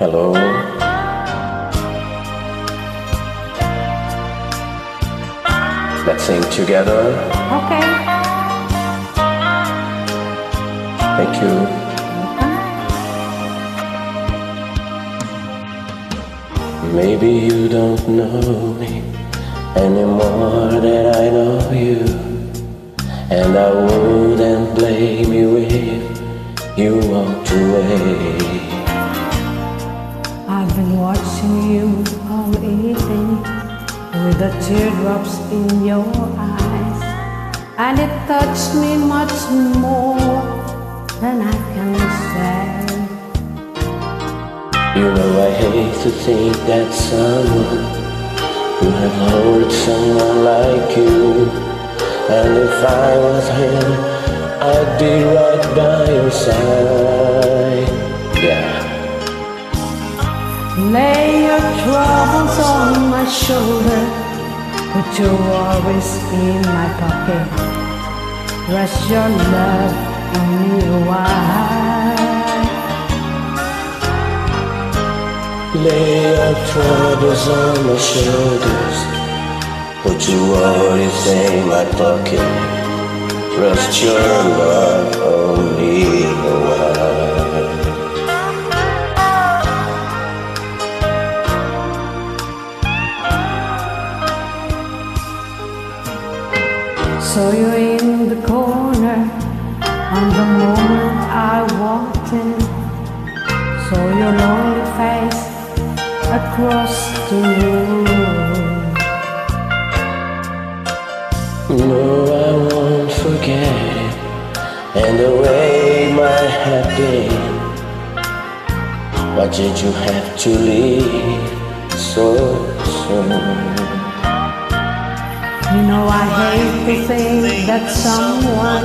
Hello. Let's sing together. Okay. Thank you. Maybe you don't know me anymore than I know you. And I wouldn't blame you if you walked away. Watching you all evening with the teardrops in your eyes, and it touched me much more than I can say. You know I hate to think that someone would have hurt someone like you. And if I was him, I'd be right by your side. Troubles on my shoulder, put your worries in my pocket. Rest your love on me a while. Lay your troubles on my shoulders. Put your worries in my pocket. Rest your love on me a So you're in the corner on the moment I walked in. Saw your lonely face across the room. No, I won't forget it and the way my had been. Why did you have to leave so soon? You know I hate to think that someone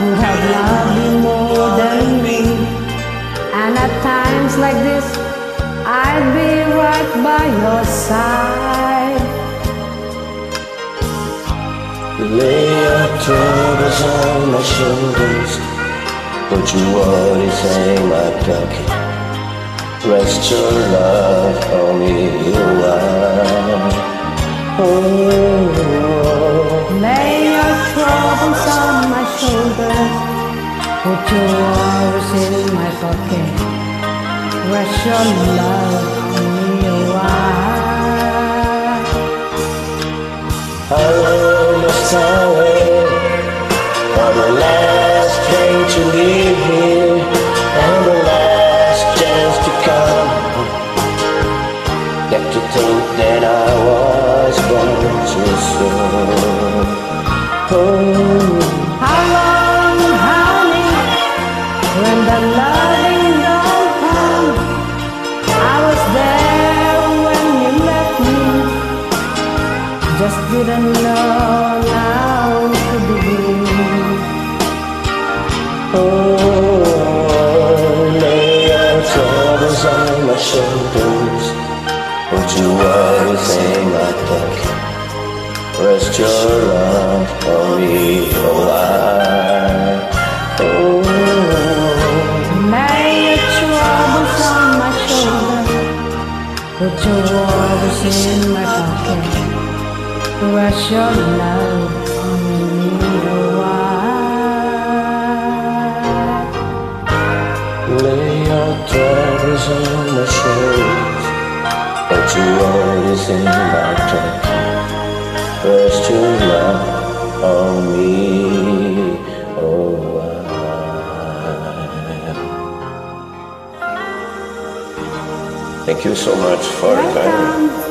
would have loved you more than me. And at times like this, I'd be right by your side. Lay your troubles on my shoulders. Put you worries in my pocket. Rest your love on me a while. Oh, Lay your troubles on my shoulders. Put your worries in my pocket. Rest your love me a while. I almost away for the last Get to think that I was born too soon. Oh. How long, honey, when the loving don't come? I was there when you left me. Just didn't know how to begin. Oh, Rest your love on me a while. Oh, Lay your troubles on my shoulder. Put your worries in my pocket. Rest your love on me while. lay your troubles on my shoulders. Put your worries in my pocket. Rest your love on me oh, while. Thank you so much for your time.